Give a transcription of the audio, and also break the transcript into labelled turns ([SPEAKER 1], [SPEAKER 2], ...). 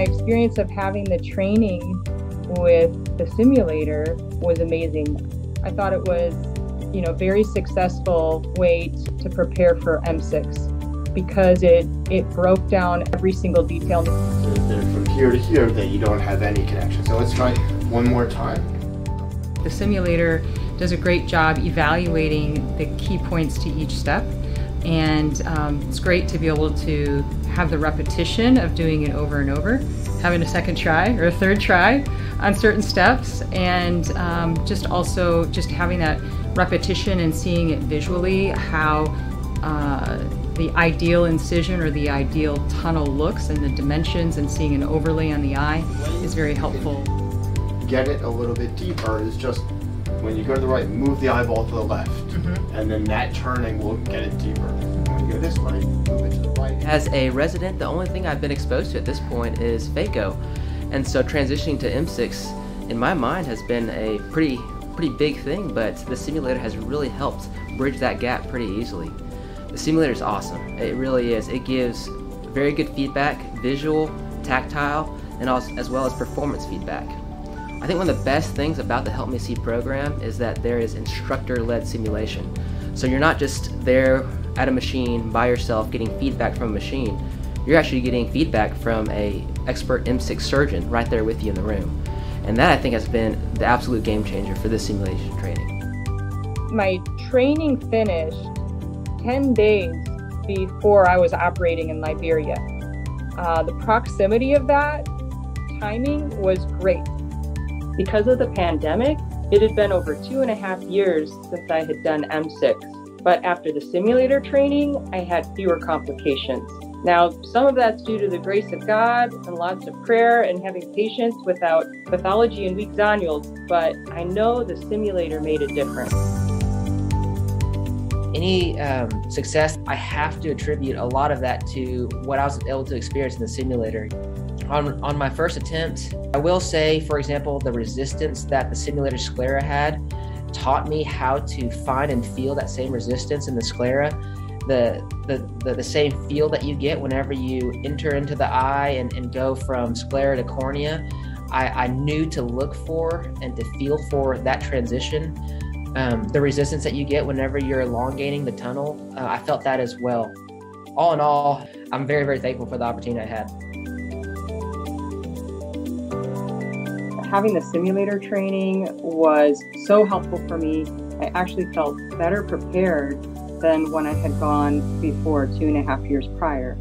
[SPEAKER 1] experience of having the training with the simulator was amazing. I thought it was, you know, very successful way to prepare for MSICS because it it broke down every single detail.
[SPEAKER 2] from here to here that you don't have any connection. So let's try one more time.
[SPEAKER 1] The simulator does a great job evaluating the key points to each step and um, it's great to be able to have the repetition of doing it over and over, having a second try or a third try on certain steps, and um, just also just having that repetition and seeing it visually how uh, the ideal incision or the ideal tunnel looks and the dimensions and seeing an overlay on the eye is very helpful.
[SPEAKER 2] Get it a little bit deeper is just when you go to the right, move the eyeball to the left, mm-hmm. and then that turning will get it deeper. When you go this way, move it to the right.
[SPEAKER 3] As a resident, the only thing I've been exposed to at this point is phaco, and so transitioning to MSICS in my mind has been a pretty pretty big thing. But the simulator has really helped bridge that gap pretty easily. The simulator is awesome. It really is. It gives very good feedback, visual, tactile, and also, as well as performance feedback. I think one of the best things about the HelpMeSee program is that there is instructor-led simulation. So you're not just there at a machine by yourself getting feedback from a machine. You're actually getting feedback from a expert MSICS surgeon right there with you in the room. And that I think has been the absolute game changer for this simulation training.
[SPEAKER 1] My training finished 10 days before I was operating in Liberia. Uh, the proximity of that timing was great. Because of the pandemic, it had been over two and a half years since I had done MSICS. But after the simulator training, I had fewer complications. Now, some of that's due to the grace of God and lots of prayer and having patients without pathology and weak zonules, but I know the simulator made a difference.
[SPEAKER 3] Any um, success, I have to attribute a lot of that to what I was able to experience in the simulator on, on my first attempt, I will say, for example, the resistance that the simulator sclera had taught me how to find and feel that same resistance in the sclera. The, the, the, the same feel that you get whenever you enter into the eye and, and go from sclera to cornea. I, I knew to look for and to feel for that transition. Um, the resistance that you get whenever you're elongating the tunnel, uh, I felt that as well. All in all, I'm very, very thankful for the opportunity I had.
[SPEAKER 1] Having the simulator training was so helpful for me. I actually felt better prepared than when I had gone before two and a half years prior.